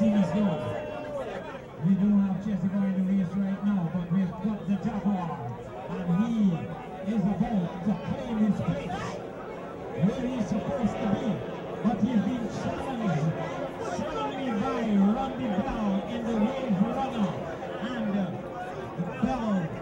We don't have Jesse going the race right now, but we've got the Jaguar, and he is about to claim his place where he's supposed to be, but he's been challenged challenged by Randy Bell in the Wave Runner, and uh, Bell.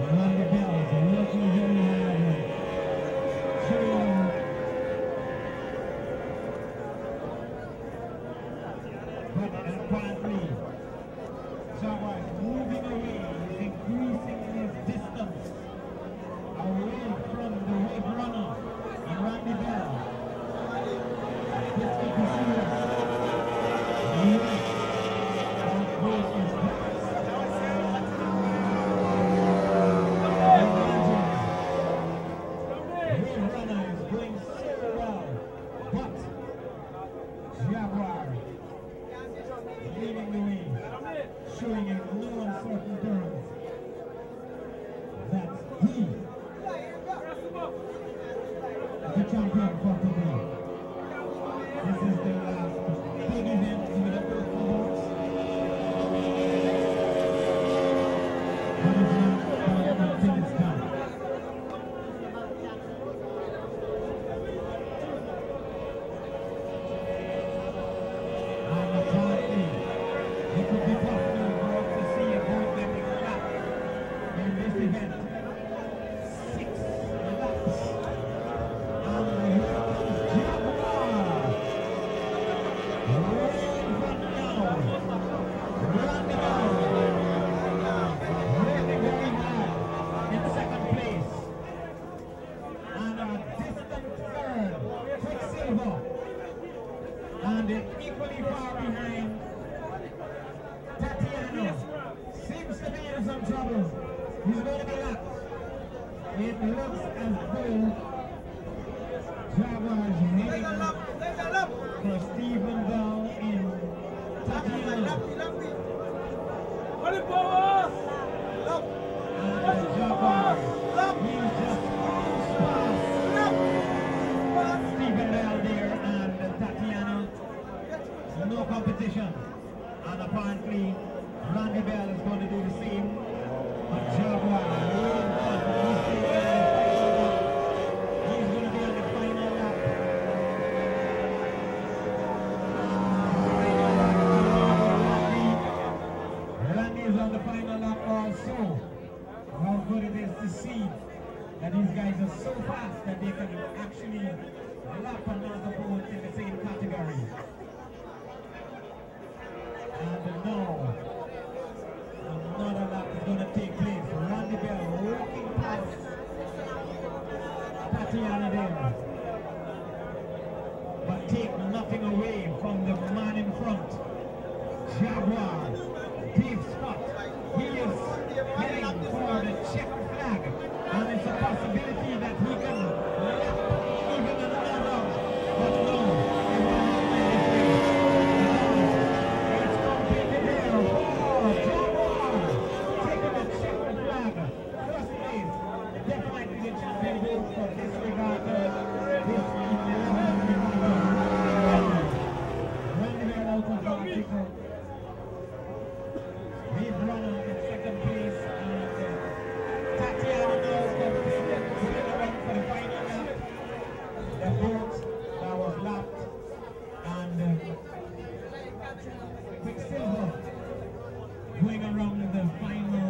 Rolando Bell. some trouble. He's going to be up. It looks as though Jaguars heading for Stephen Bell in And competition. And apparently, Randy Bell is going to do the same. going around the final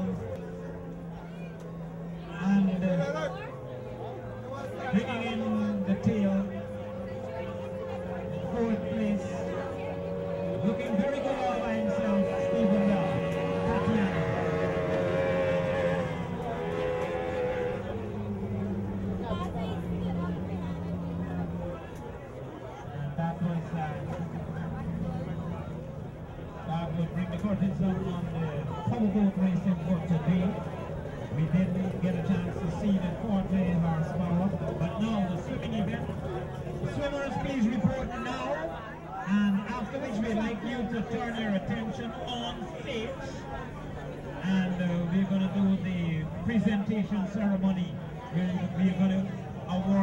bring the on the powerboat racing for today. We didn't get a chance to see the 40 horsepower, but now the swimming event. Swimmers, please report now. And after which we'd like you to turn your attention on stage. And uh, we're going to do the presentation ceremony. We're, we're going to award